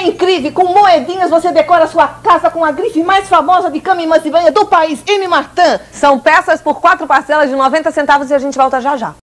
é incrível. Com moedinhas você decora sua casa com a grife mais famosa de cama e banha do país, M. Martin. São peças por quatro parcelas de 90 centavos e a gente volta já já.